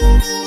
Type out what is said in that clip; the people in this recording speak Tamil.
Música